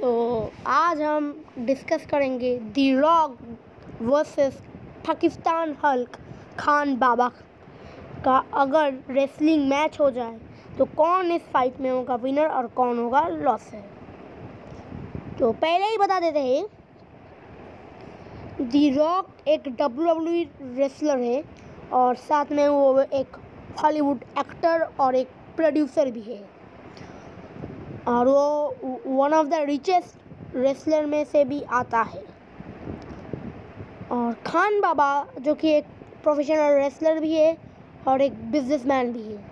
तो आज हम डिस्कस करेंगे the rock versus Pakistan hulk Khan Baba का अगर रेसलिंग मैच हो जाए तो कौन इस फाइट में होगा विनर और कौन होगा लॉस है तो पहले ही बता देते हैं दी रॉक एक डब्ल्यू डब्ल्यू रेसलर है और साथ में वो एक हॉलीवुड एक्टर और एक प्रोड्यूसर भी है। और वो one of the richest wrestler में से भी आता है। और खान बाबा, जो कि एक प्रोफेशनल रेसलर भी है और एक बिजनेसमैन भी है।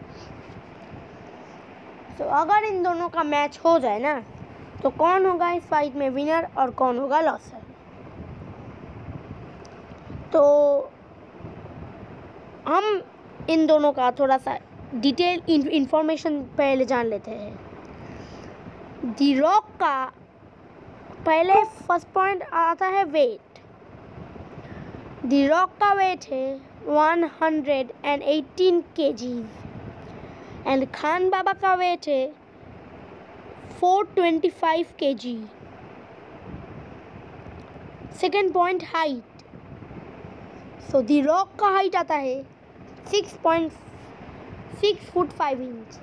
तो अगर इन दोनों का मैच हो जाए ना तो कौन होगा इस फाइट में विनर और कौन होगा लॉसर तो हम इन दोनों का थोड़ा सा डिटेल इंफॉर्मेशन पहले जान लेते हैं। दी रॉक का पहले फ़र्स्ट पॉइंट आता है वेट दी रॉक का वेट है 118 KGs and eighteen and Khan Baba का वेट है 425 KG second point height so the rock का हाइट आता है six point six foot five inch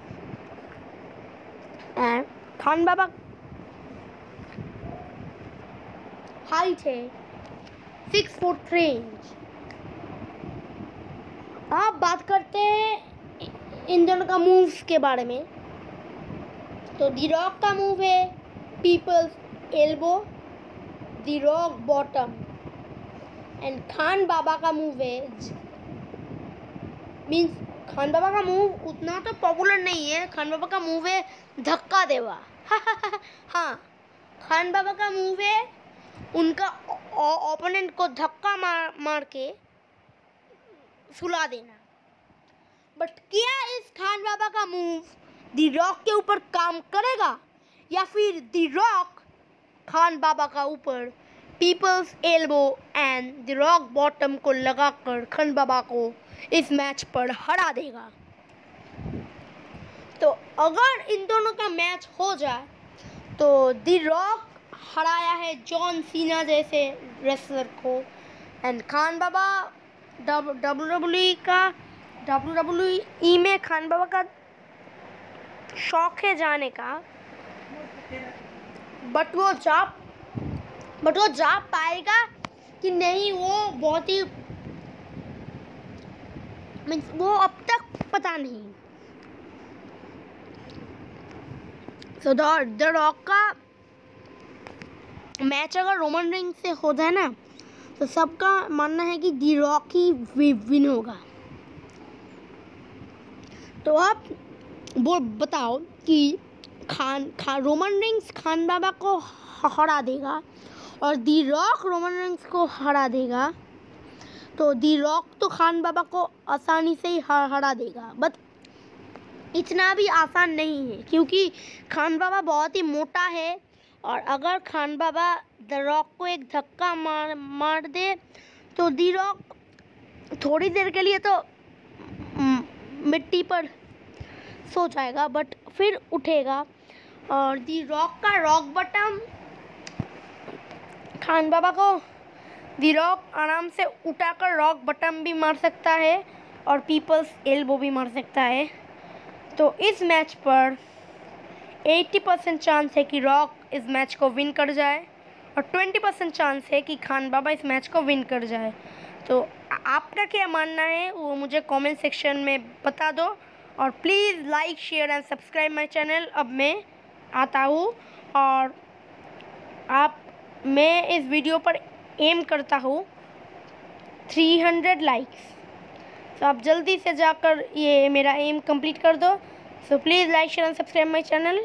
and Khan Baba. Height है सिक्स फुट थ्री इंच आप बात करते हैं इन दोनों का मूव्स के बारे में। तो दी रॉक का मूव है people's elbow the rock bottom and Khan Baba का मूव है मीन्स खान बाबा का मूव उतना तो पॉपुलर नहीं है। खान बाबा का मूव है धक्का देवा। हाँ खान बाबा का मूव है उनका ओपोनेंट को धक्का मार मार के सुला देना। बट क्या इस खान बाबा का मूव दी रॉक के ऊपर काम करेगा? या फिर दी रॉक खान बाबा का ऊपर people's elbow and the rock bottom को लगाकर खान बाबा को इस मैच पर हरा देगा। तो अगर इन दोनों का मैच हो जाए तो दी रॉक हराया है जॉन सीना जैसे रेसलर को। And Khan Baba W W का डब्ल्यू डब्ल्यू ई में खान बाबा का शौक है जाने का। बट वो जा बट वो जा पाएगा कि नहीं, वो बहुत ही मीन्स वो अब तक पता नहीं। सो द रॉक का मैच अगर रोमन रिंग से हो जाए ना तो सबका मानना है कि दी रॉक ही विन होगा। तो आप वो बताओ कि खान, खा रोमन रिंग्स खान बाबा को हरा देगा और दी रॉक रोमन रिंग्स को हरा देगा। तो दी रॉक तो खान बाबा को आसानी से ही हरा देगा। बट इतना भी आसान नहीं है, क्योंकि खान बाबा बहुत ही मोटा है, और अगर खान बाबा द रॉक को एक धक्का मार मार दे तो दी रॉक थोड़ी देर के लिए तो मिट्टी पर सो जाएगा बट फिर उठेगा। और दी रॉक का रॉक बटम खान बाबा को दी रॉक आराम से उठाकर रॉक बटम भी मार सकता है और पीपल्स एल्बो भी मार सकता है। तो इस मैच पर 80 परसेंट चांस है कि रॉक इस मैच को विन कर जाए और 20 परसेंट चांस है कि खान बाबा इस मैच को विन कर जाए। तो आपका क्या मानना है, वो मुझे कमेंट सेक्शन में बता दो और please like share and subscribe my channel अब मैं आता हूँ और आप, मैं इस वीडियो पर एम करता हूँ 300 लाइक्स तो आप जल्दी से जाकर ये मेरा एम कंप्लीट कर दो. So please like share and subscribe my channel